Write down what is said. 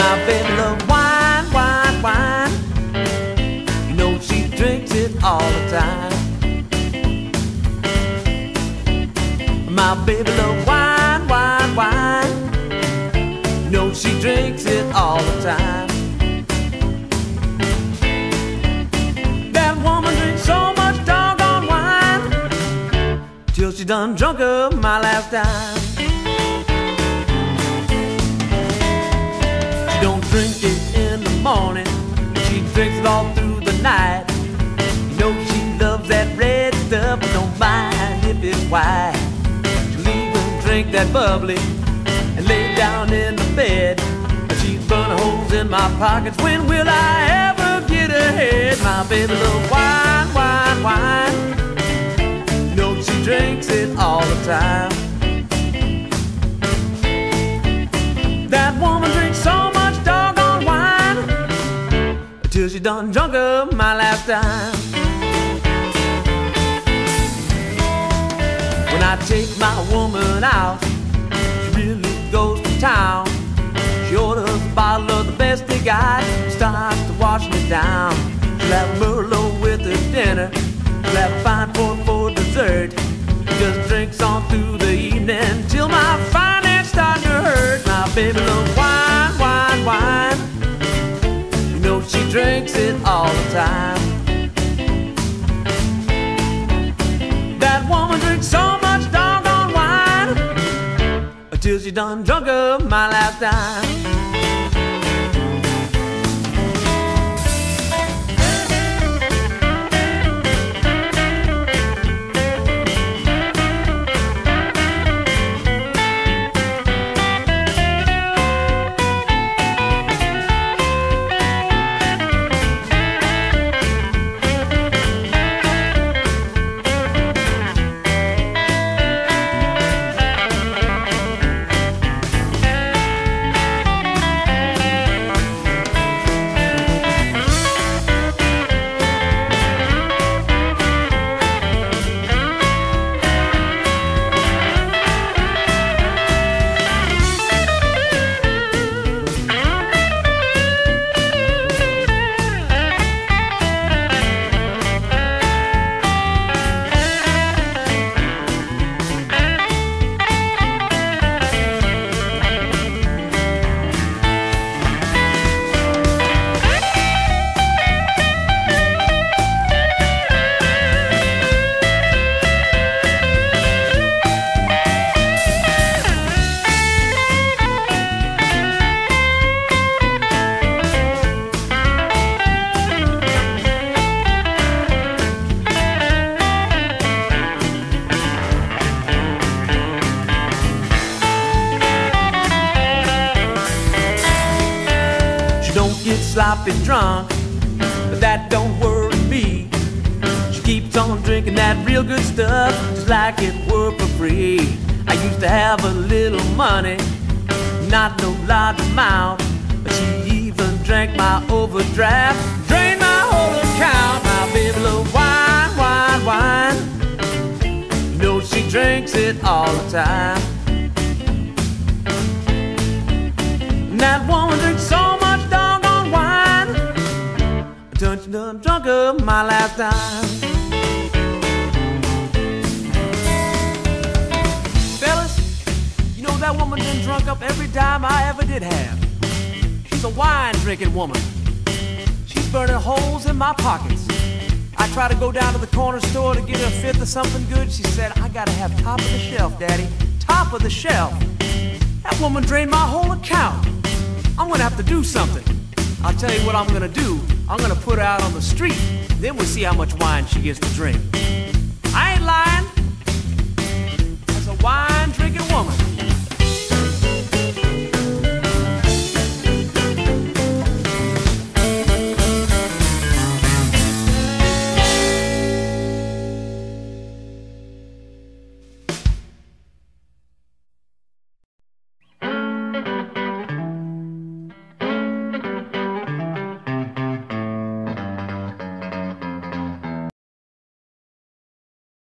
my baby love wine, wine, wine. You know she drinks it all the time. My baby love wine, wine, wine. You know she drinks it all the time. That woman drinks so much doggone wine till she done drunk up my last dime. Don't drink it in the morning, she drinks it all through the night. You know she loves that red stuff, but don't mind if it's white. She'll even drink that bubbly and lay down in the bed. She's burning holes in my pockets. When will I ever get ahead? My baby loves wine, wine, wine. You know she drinks it all the time. She done drunk up my last time. When I take my woman out, she really goes to town. She orders a bottle of the best they got, starts to wash me down. She'll have Merlot with her dinner, she'll have it all the time. That woman drinks so much doggone wine until she done drunk up my last dime. Get sloppy drunk, but that don't worry me. She keeps on drinking that real good stuff, just like it were for free. I used to have a little money, not no large amount, but she even drank my overdraft, drained my whole account. My baby loves wine, wine, wine. You know she drinks it all the time. She done drunk up my last time Fellas, you know that woman done drunk up every dime I ever did have. She's a wine drinking woman. She's burning holes in my pockets. I try to go down to the corner store to get her a fifth of something good. She said, I gotta have top of the shelf, daddy. Top of the shelf. That woman drained my whole account. I'm gonna have to do something. I'll tell you what I'm gonna do. I'm gonna put her out on the street. Then we'll see how much wine she gets to drink. I ain't lying.